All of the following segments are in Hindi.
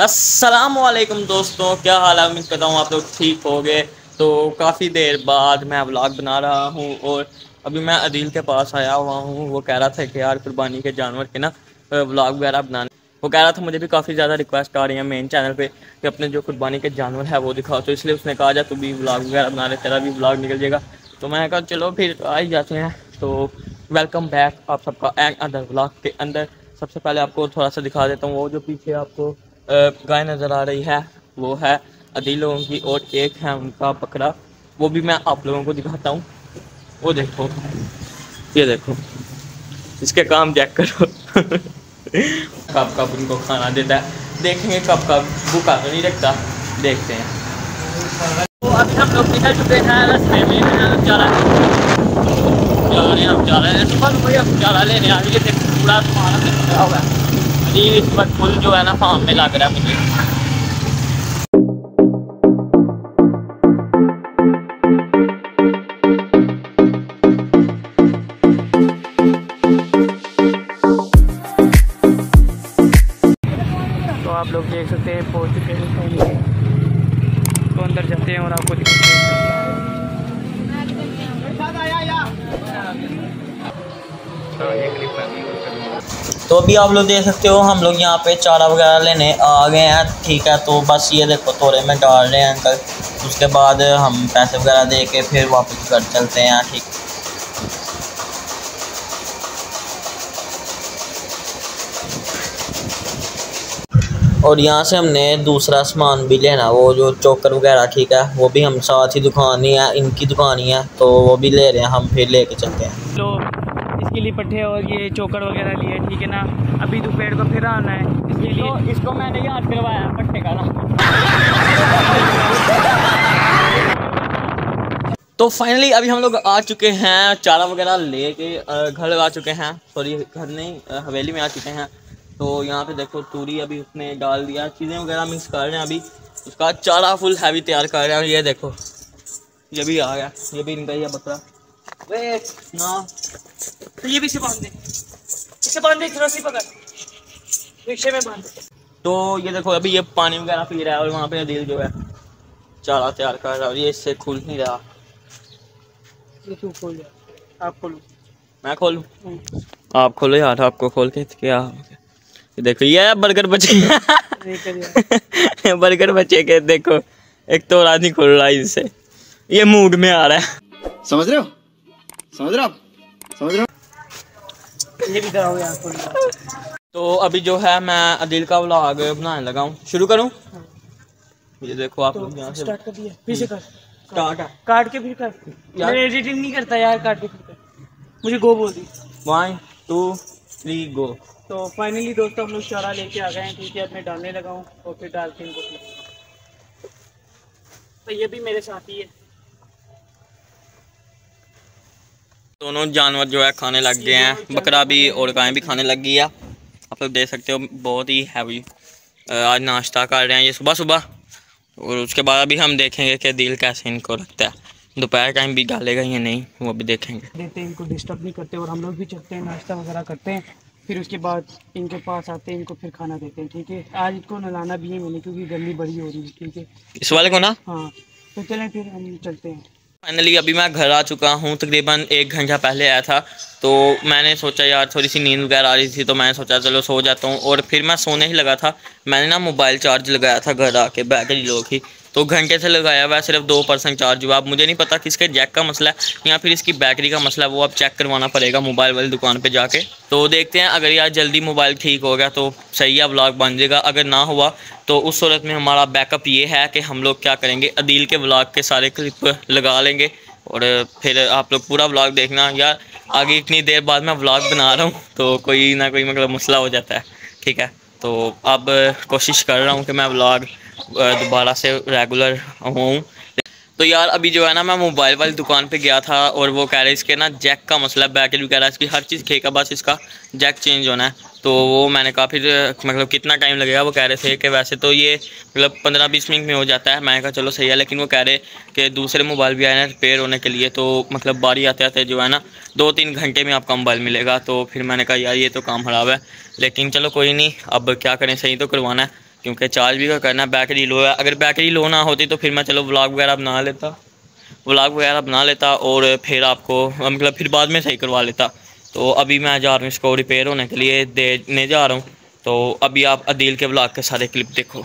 असलकुम दोस्तों, क्या हाल है? उम्मीद करता हूँ आप लोग ठीक हो गए तो काफ़ी देर बाद मैं व्लॉग बना रहा हूँ और अभी मैं अदील के पास आया हुआ हूँ। वो कह रहा था कि यार कुर्बानी के जानवर के ना व्लॉग वगैरह बनाने। वो कह रहा था मुझे भी काफ़ी ज़्यादा रिक्वेस्ट आ रही है मेन चैनल पे कि अपने जो कुर्बानी के जानवर है वो दिखाओ। तो इसलिए उसने कहा, जा तू भी व्लॉग वगैरह बना रहे तेरा भी व्लॉग निकल जाएगा। तो मैं कहा, चलो फिर आ ही जाते हैं। तो वेलकम बैक आप सबका एंड अदर व्लॉग के अंदर। सबसे पहले आपको थोड़ा सा दिखा देता हूँ, वो जो पीछे आपको गाय नज़र आ रही है, वो है अदी लोगों की और एक है उनका बकरा, वो भी मैं आप लोगों को दिखाता हूँ। वो देखो, ये देखो, इसके काम चेक करो। कब कब उनको खाना देता है, देखेंगे कब कब, भूखा तो नहीं रखता देखते हैं। तो अभी हम लोग निकल चुके हैं रस्ते में जा रहे हैं। हम जा रहे हैं। सुबह सुबह हम जा चारा लेने आ रही है पूरा सामान हुआ है। जी इस वक्त फुल जो है ना फार्म में लग रहा है मुझे। तो आप लोग देख सकते हैं पहुँच चुके हैं तो अंदर जाते हैं और आपको दिखाते हैं। तो ये क्लिप तो अभी आप लोग देख सकते हो, हम लोग यहाँ पे चारा वगैरह लेने आ गए हैं। ठीक है तो बस ये देखो थोड़े में डाल रहे हैं अंकल। उसके बाद हम पैसे वगैरह दे के फिर वापस घर चलते हैं, ठीक। और यहाँ से हमने दूसरा सामान भी लेना, वो जो चोकर वगैरह, ठीक है, वो भी हम साथ ही दुकान ही है, इनकी दुकान ही है तो वो भी ले रहे हैं, हम फिर लेके चलते हैं। तो इसके लिए पट्टे और ये चोकर वगैरह लिए ठीक है ना? अभी दोपहर को फिर आना है इसके लिए इसको, इसको मैंने याद करवाया पट्टे का ना। तो फाइनली अभी हम लोग आ चुके हैं चारा वगैरह लेके घर आ चुके हैं। सॉरी घर नहीं हवेली में आ चुके हैं। तो यहाँ पे देखो तूरी अभी उसने डाल दिया चीज़ें वगैरह मिक्स कर रहे हैं अभी। उसका चारा फुल हैवी तैयार कर रहे हैं और ये देखो ये भी आ गया ये भी इनका ही है बकरा। वे ना। तो ये भी इसे बाँध दे। इसे बाँध दे रस्सी पकड़। रिक्शे में बाँध दे। तो ये देखो अभी ये पानी वगैरह पी रहा है और वहाँ पे दिल जो है चारा तैयार कर रहा है और ये इससे खुल नहीं रहा। ये क्यों खोल आप खोलो। मैं खोलूँ? हम्म। आप खोलो यार आपको खोल के क्या ये देखो ये बर्गर बचे। बर्गर बचे के देखो एक तो नहीं खोल रहा इससे ये मूड में आ रहा है। समझ रहे हो? समझ रहे हो समझ रहे हो? ये भी यार तो अभी जो है मैं अदिल का व्लॉग बनाने लगा हूँ। शुरू करूँ? ये देखो आप तो यहाँ से। स्टार्ट कर दिया फिर कर। स्टार्ट काट के फिर कर। यार। एडिटिंग नहीं करता यार काट के फिर कर। मुझे गो बोल दी। वन टू थ्री गो तो फाइनली दोस्तों हम लोग चारा लेके आ गए हैं है अब मैं डालने लगा हूँ और फिर डालते हैं। तो ये भी मेरे साथ ही है। दोनों जानवर जो है खाने लग गए हैं। बकरा भी और गाय भी खाने लग गई है। आप लोग देख सकते हो बहुत ही हैवी आज नाश्ता कर रहे हैं ये सुबह सुबह। और उसके बाद अभी हम देखेंगे कि दिल कैसे इनको रखता है। दोपहर टाइम भी डालेगा या नहीं वो भी देखेंगे। देते हैं इनको डिस्टर्ब नहीं करते और हम लोग भी चलते हैं नाश्ता वगैरह करते हैं। फिर उसके बाद इनके पास आते हैं इनको फिर खाना देते हैं ठीक है? आज इनको नलाना भी है मैंने क्योंकि गर्मी बड़ी हो रही है ठीक है? इस वाले को ना? हाँ तो चलें फिर हम चलते हैं। फाइनली अभी मैं घर आ चुका हूँ। तकरीबन एक घंटा पहले आया था। तो मैंने सोचा, यार थोड़ी सी नींद वगैरह आ रही थी तो मैंने सोचा, चलो, सो जाता हूँ। और फिर मैं सोने ही लगा था। मैंने ना मोबाइल चार्ज लगाया था घर आके, बैटरी लो की तो घंटे से लगाया हुआ है, सिर्फ़ दो परसेंट चार्ज हुआ। अब मुझे नहीं पता किसके जैक का मसला है या फिर इसकी बैटरी का मसला है, वो अब चेक करवाना पड़ेगा मोबाइल वाली दुकान पे जाके। तो देखते हैं, अगर यार जल्दी मोबाइल ठीक हो गया तो सही है ब्लॉग बन जाएगा। अगर ना हुआ तो उस सूरत में हमारा बैकअप ये है कि हम लोग क्या करेंगे, अदील के ब्लॉग के सारे क्लिप लगा लेंगे। और फिर आप लोग पूरा व्लॉग देखना। यार, आगे इतनी देर बाद मैं व्लॉग बना रहा हूँ तो कोई ना कोई मतलब मसला हो जाता है। ठीक है तो अब कोशिश कर रहा हूँ कि मैं व्लॉग दोबारा से रेगुलर हूँ। तो यार, अभी जो है ना, मैं मोबाइल वाली दुकान पे गया था और वो कह रहे इसके ना जैक का मसला बैटरी वगैरह, इसकी हर चीज़ खेका बस इसका जैक चेंज होना है। तो वो मैंने कहा, फिर मतलब कितना टाइम लगेगा? वो कह रहे थे कि वैसे तो ये मतलब पंद्रह बीस मिनट में हो जाता है। मैंने कहा, चलो, सही है। लेकिन वो कह रहे कि दूसरे मोबाइल भी आए हैं रिपेयर होने के लिए तो मतलब बारी आते आते जो है ना दो तीन घंटे में आपका मोबाइल मिलेगा। तो फिर मैंने कहा, यार, ये तो काम ख़राब है। लेकिन चलो, कोई नहीं, अब क्या करें? सही तो करवाना है। क्योंकि चार्ज भी का करना बैटरी लो है। अगर बैटरी लो ना होती तो फिर मैं चलो व्लॉग वगैरह बना लेता। व्लॉग वगैरह बना लेता और फिर आपको मतलब फिर बाद में सही करवा लेता। तो अभी मैं जा रहा हूँ इसको रिपेयर होने के लिए देने जा रहा हूँ। तो अभी आप अदील के ब्लॉग के सारे क्लिप देखो।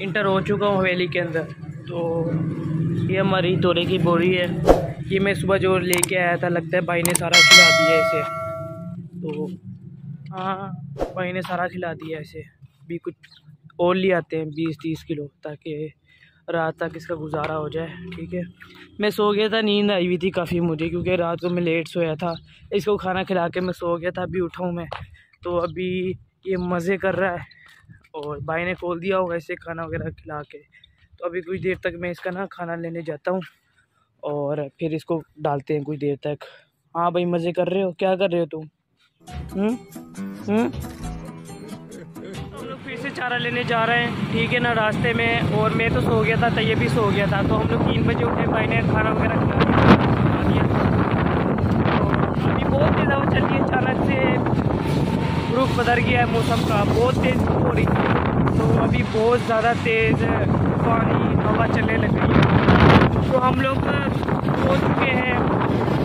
इंटर हो चुका हूँ हवेली के अंदर। तो ये हमारी तोड़े की बोरी है। ये मैं सुबह जो लेके आया था, लगता है भाई ने सारा खिला दिया इसे। तो हाँ भाई ने सारा खिला दिया इसे। भी कुछ और ले आते हैं बीस, तीस किलो ताकि रात तक इसका गुजारा हो जाए, ठीक है? मैं सो गया था, नींद आई हुई थी काफ़ी मुझे, क्योंकि रात को मैं लेट सोया था। इसको खाना खिला के मैं सो गया था, अभी उठाऊँ मैं। तो अभी ये मज़े कर रहा है। और भाई ने खोल दिया होगा इसे खाना वगैरह खिला के। तो अभी कुछ देर तक मैं इसका ना खाना लेने जाता हूँ और फिर इसको डालते हैं कुछ देर तक। हाँ भाई, मज़े कर रहे हो? क्या कर रहे हो तुम? हम्म? हम्म? चारा लेने जा रहे हैं। ठीक है ना, रास्ते में। और मैं तो सो गया था, तैयब भी सो गया था। तो हम लोग तीन बजे उठे, भाई ने खाना वगैरह खिला दिया तो अभी बहुत तेज़ हवा चल रही है, अचानक से रुख बदल गया है मौसम का। बहुत तेज़ हो रही थी। तो अभी बहुत ज़्यादा तेज़ पानी, हवा चलने लग गई है। तो हम लोग पहुँच चुके हैं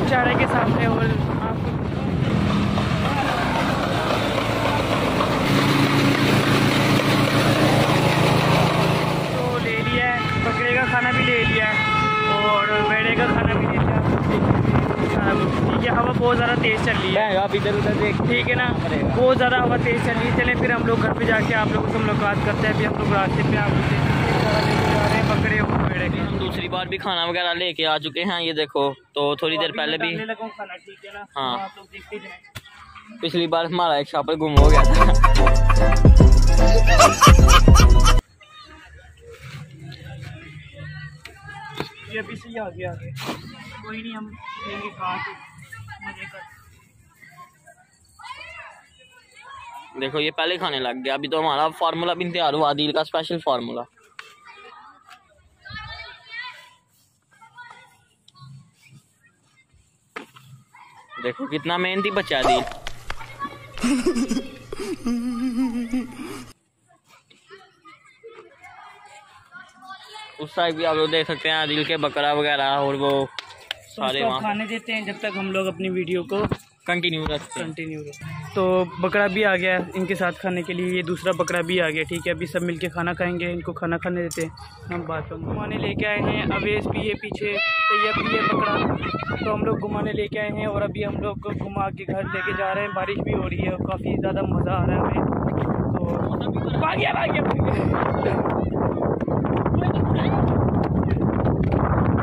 चारे के सामने और खाना भी ले लिया और बेड़े का खाना भी ले लिया ठीक है हवा बहुत ज़्यादा तेज़ चल रही है। आप इधर उधर देख ठीक है ना? बहुत ज़्यादा हवा तेज़ चल रही है। चलें फिर हम लोग घर पे जाके आप लोगों से मुलाकात करते हैं। अभी हम लोग रास्ते पे आप जा रहे हैं के हम दूसरी बार भी खाना वगैरह लेके आ चुके हैं ये देखो। तो थोड़ी देर पहले भी खाना ठीक है ना? हाँ। आप लोग देखते जाए। पिछली बार हमारा एक शॉपर गुम हो गया था। ये अभी से ही आ गया आगे। कोई नहीं हम लेंगे खा के मज़े कर। देखो ये पहले खाने लग गया। अभी तो हमारा फार्मूला भी तैयार हुआ दिल का स्पेशल फार्मूला देखो कितना मेहनती बच्चा दिल उस साइड भी आप लोग देख सकते हैं दिल के बकरा वगैरह और वो सारे वहाँ। खाने देते हैं जब तक हम लोग अपनी वीडियो को कंटिन्यू रखते हैं। कंटिन्यू तो बकरा भी आ गया इनके साथ खाने के लिए, ये दूसरा बकरा भी आ गया, ठीक है? अभी सब मिलके खाना खाएँगे, इनको खाना खाने देते हैं। हम बात तो घुमाने लेके आए हैं, अवेश भी है पीछे, तैयब भी है बकरा। तो हम लोग घुमाने लेके आए हैं और अभी हम लोग घुमा के घर लेके जा रहे हैं। बारिश भी हो रही है और काफ़ी ज़्यादा मज़ा आ रहा है हमें। तो भाग्य भाग्य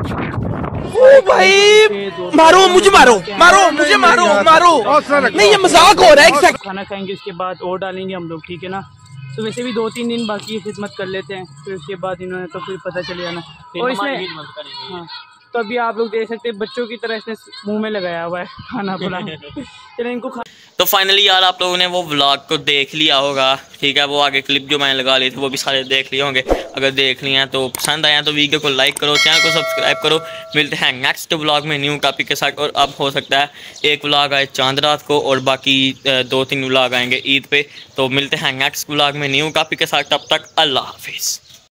ओ भाई मारो मुझे मारो मारो मुझे मारो मारो। नहीं ये मज़ाक हो रहा है खाना खाएँगे उसके बाद और डालेंगे हम लोग ठीक है ना? तो वैसे भी दो तीन दिन बाकी खिदमत कर लेते हैं फिर उसके बाद इन्होंने तो फिर पता चले जाना। और इसमें हाँ। तो अभी आप लोग देख सकते हैं बच्चों की तरह इसने मुँह में लगाया हुआ है खाना पुना चलो इनको खा तो फाइनली यार आप लोगों ने वो व्लॉग को देख लिया होगा ठीक है? वो आगे क्लिप जो मैंने लगा ली थी वो भी सारे देख लिए होंगे। अगर देख लिए हैं तो पसंद आया तो वीडियो को लाइक करो चैनल को सब्सक्राइब करो। मिलते हैं नेक्स्ट व्लॉग में न्यू टॉपिक के साथ। और अब हो सकता है एक व्लॉग आए चाँद रात को और बाकी दो तीन व्लॉग आएँगे ईद पे। तो मिलते हैं नेक्स्ट व्लॉग में न्यू टॉपिक के साथ। तब तक अल्लाह हाफिज़।